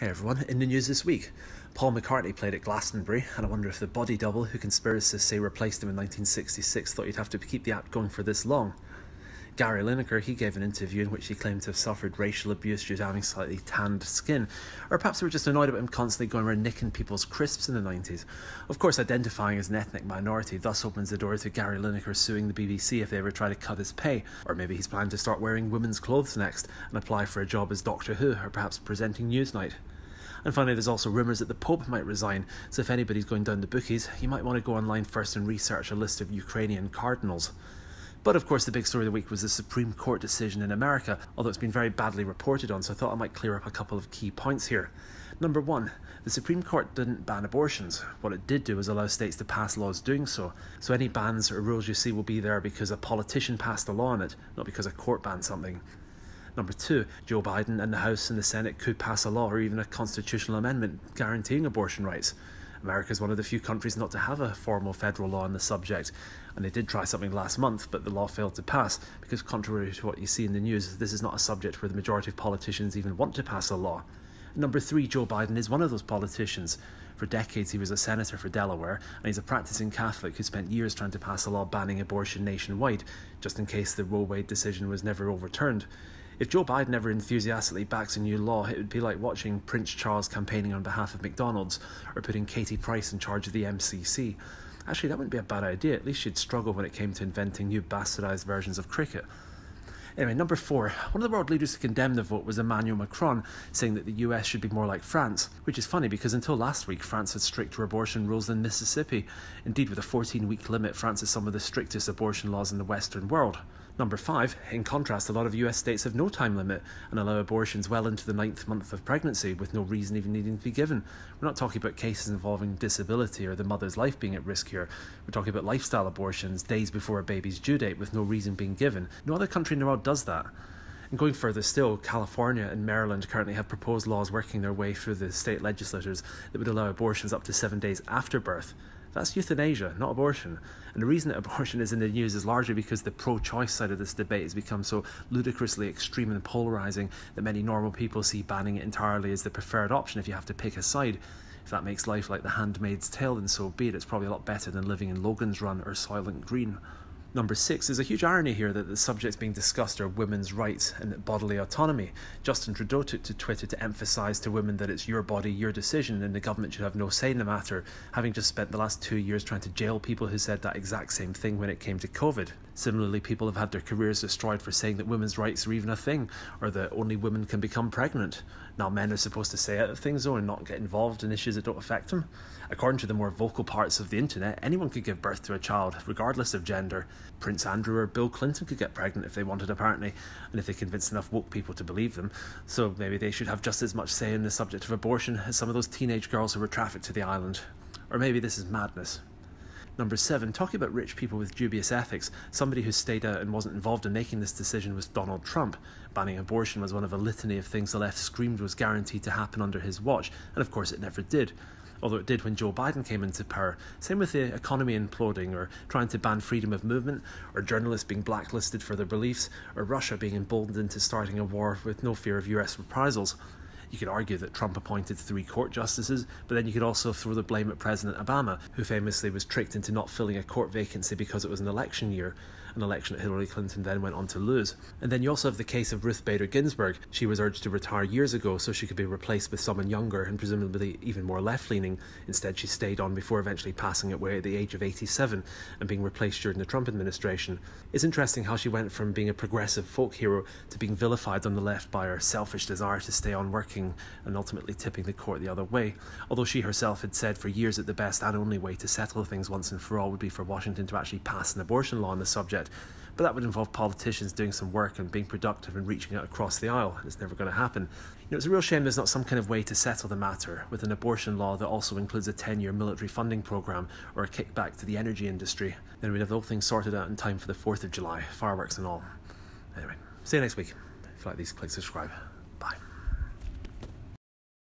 Hey everyone, in the news this week, Paul McCartney played at Glastonbury, and I wonder if the body double who conspiracists say replaced him in 1966 thought you'd have to keep the act going for this long. Gary Lineker, he gave an interview in which he claimed to have suffered racial abuse due to having slightly tanned skin, or perhaps they were just annoyed about him constantly going around nicking people's crisps in the 90s. Of course, identifying as an ethnic minority thus opens the door to Gary Lineker suing the BBC if they ever try to cut his pay, or maybe he's planning to start wearing women's clothes next and apply for a job as Doctor Who, or perhaps presenting Newsnight. And finally, there's also rumours that the Pope might resign, so if anybody's going down the bookies, you might want to go online first and research a list of Ukrainian cardinals. But of course, the big story of the week was the Supreme Court decision in America, although it's been very badly reported on, so I thought I might clear up a couple of key points here. Number one, the Supreme Court didn't ban abortions. What it did do was allow states to pass laws doing so. So any bans or rules you see will be there because a politician passed a law on it, not because a court banned something. Number two, Joe Biden and the House and the Senate could pass a law or even a constitutional amendment guaranteeing abortion rights. America is one of the few countries not to have a formal federal law on the subject, and they did try something last month, but the law failed to pass because, contrary to what you see in the news, this is not a subject where the majority of politicians even want to pass a law. Number three, Joe Biden is one of those politicians. For decades, he was a senator for Delaware, and he's a practicing Catholic who spent years trying to pass a law banning abortion nationwide, just in case the Roe Wade decision was never overturned. If Joe Biden ever enthusiastically backs a new law, it would be like watching Prince Charles campaigning on behalf of McDonald's or putting Katie Price in charge of the MCC. Actually, that wouldn't be a bad idea. At least she'd struggle when it came to inventing new bastardized versions of cricket. Anyway, number four, one of the world leaders to condemn the vote was Emmanuel Macron, saying that the US should be more like France, which is funny because until last week, France had stricter abortion rules than Mississippi. Indeed, with a 14 week limit, France has some of the strictest abortion laws in the Western world. Number five, in contrast, a lot of US states have no time limit and allow abortions well into the ninth month of pregnancy with no reason even needing to be given. We're not talking about cases involving disability or the mother's life being at risk here. We're talking about lifestyle abortions days before a baby's due date with no reason being given. No other country in the world does that. And going further still, California and Maryland currently have proposed laws working their way through the state legislatures that would allow abortions up to seven days after birth. That's euthanasia, not abortion. And the reason that abortion is in the news is largely because the pro choice side of this debate has become so ludicrously extreme and polarising that many normal people see banning it entirely as the preferred option if you have to pick a side. If that makes life like the handmaid's tale, then so be it. It's probably a lot better than living in Logan's Run or Soylent Green. Number six, there's a huge irony here that the subjects being discussed are women's rights and bodily autonomy. Justin Trudeau took to Twitter to emphasise to women that it's your body, your decision, and the government should have no say in the matter, having just spent the last two years trying to jail people who said that exact same thing when it came to COVID. Similarly, people have had their careers destroyed for saying that women's rights are even a thing, or that only women can become pregnant. Now, men are supposed to say out of things though and not get involved in issues that don't affect them. According to the more vocal parts of the internet, anyone could give birth to a child, regardless of gender. Prince Andrew or Bill Clinton could get pregnant if they wanted, apparently, and if they convinced enough woke people to believe them. So maybe they should have just as much say in the subject of abortion as some of those teenage girls who were trafficked to the island. Or maybe this is madness. Number seven, talking about rich people with dubious ethics, somebody who stayed out and wasn't involved in making this decision was Donald Trump. Banning abortion was one of a litany of things the left screamed was guaranteed to happen under his watch, and of course it never did. Although it did when Joe Biden came into power. Same with the economy imploding, or trying to ban freedom of movement, or journalists being blacklisted for their beliefs, or Russia being emboldened into starting a war with no fear of US reprisals. You could argue that Trump appointed three court justices, but then you could also throw the blame at President Obama, who famously was tricked into not filling a court vacancy because it was an election year, an election that Hillary Clinton then went on to lose. And then you also have the case of Ruth Bader Ginsburg. She was urged to retire years ago so she could be replaced with someone younger and presumably even more left leaning. Instead, she stayed on before eventually passing away at the age of 87 and being replaced during the Trump administration. It's interesting how she went from being a progressive folk hero to being vilified on the left by her selfish desire to stay on working and ultimately tipping the court the other way. Although she herself had said for years that the best and only way to settle things once and for all would be for Washington to actually pass an abortion law on the subject. But that would involve politicians doing some work and being productive and reaching out across the aisle. and It's never going to happen. You know, it's a real shame there's not some kind of way to settle the matter with an abortion law that also includes a 10 year military funding programme or a kickback to the energy industry. Then we'd have the whole thing sorted out in time for the 4th of July, fireworks and all. Anyway, see you next week. If you like these, click subscribe.